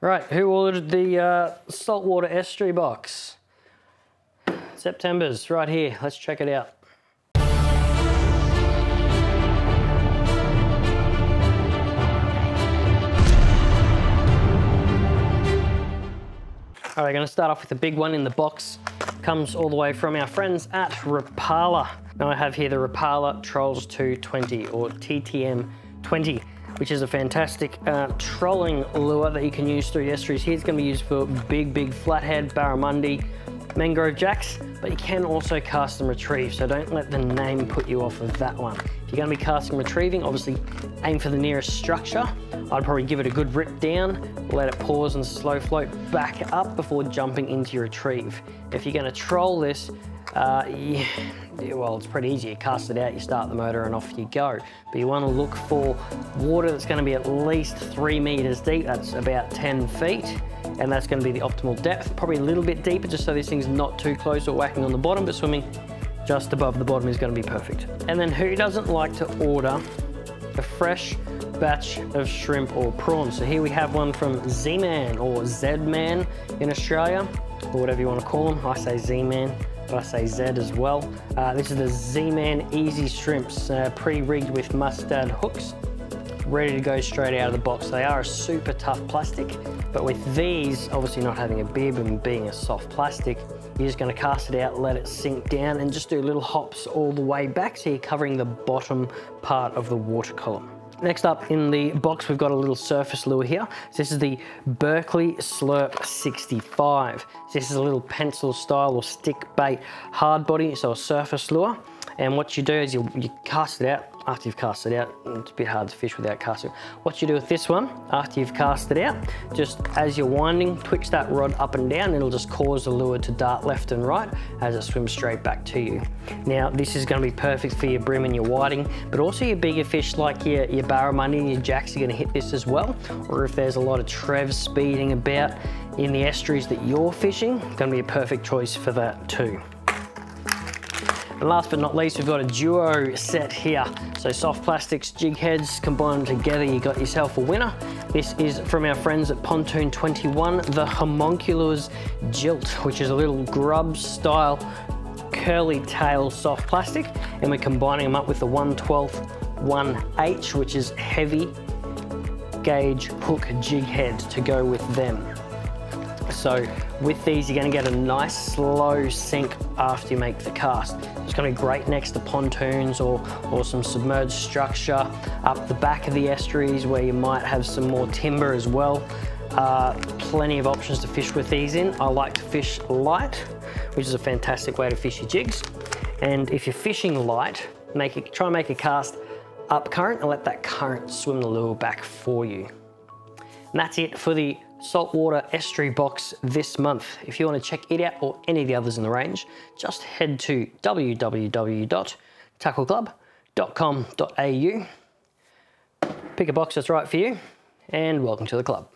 Right, who ordered the uh, saltwater estuary box? September's right here. Let's check it out. All right, going to start off with the big one in the box. Comes all the way from our friends at Rapala. Now I have here the Rapala Trolls-To 20 or TTM 20 which is a fantastic uh, trolling lure that you can use through estuaries. Here it's going to be used for big, big flathead, barramundi, mangrove jacks, but you can also cast and retrieve, so don't let the name put you off of that one. If you're going to be casting and retrieving, obviously aim for the nearest structure. I'd probably give it a good rip down, let it pause and slow float back up before jumping into your retrieve. If you're going to troll this, uh, yeah, well, it's pretty easy. You cast it out, you start the motor and off you go. But you want to look for water that's going to be at least three meters deep. That's about 10 feet. And that's going to be the optimal depth. Probably a little bit deeper just so this thing's not too close or whacking on the bottom, but swimming just above the bottom is going to be perfect. And then who doesn't like to order a fresh batch of shrimp or prawns? So here we have one from Z-Man or Z-Man in Australia, or whatever you want to call them. I say Z-Man I say Z as well. Uh, this is the Z-Man Easy Shrimps, uh, pre-rigged with Mustad hooks, ready to go straight out of the box. They are a super tough plastic, but with these, obviously not having a bib and being a soft plastic, you're just gonna cast it out, let it sink down, and just do little hops all the way back so you're covering the bottom part of the water column. Next up in the box, we've got a little surface lure here. So This is the Berkley Slurp 65. This is a little pencil style or stick bait hard body, so a surface lure. And what you do is you, you cast it out after you've cast it out. It's a bit hard to fish without casting. What you do with this one, after you've cast it out, just as you're winding, twitch that rod up and down, it'll just cause the lure to dart left and right as it swims straight back to you. Now, this is gonna be perfect for your bream and your whiting, but also your bigger fish like your, your barramundi and your jacks are gonna hit this as well. Or if there's a lot of trev speeding about in the estuaries that you're fishing, gonna be a perfect choice for that too. And last but not least, we've got a duo set here. So soft plastics, jig heads, combine them together, you got yourself a winner. This is from our friends at Pontoon 21, the Homunculus Jilt, which is a little grub style curly tail soft plastic. And we're combining them up with the 112 1H, which is heavy gauge hook jig head to go with them. So with these, you're gonna get a nice slow sink after you make the cast. It's gonna be great next to pontoons or, or some submerged structure up the back of the estuaries where you might have some more timber as well. Uh, plenty of options to fish with these in. I like to fish light, which is a fantastic way to fish your jigs. And if you're fishing light, make it, try and make a cast up current and let that current swim the lure back for you. And that's it for the saltwater estuary box this month. If you want to check it out or any of the others in the range, just head to www.tackleclub.com.au, pick a box that's right for you, and welcome to the club.